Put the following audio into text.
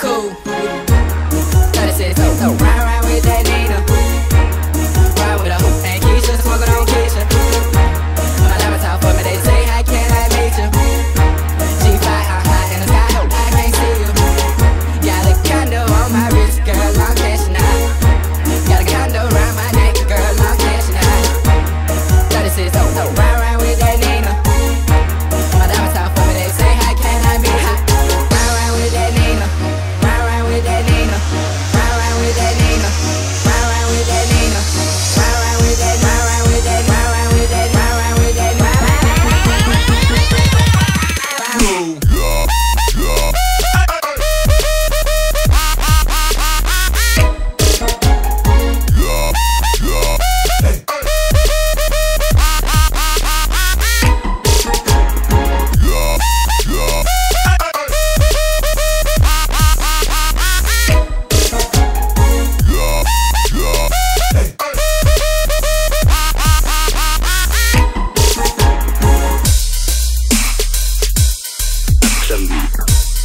cool. Action.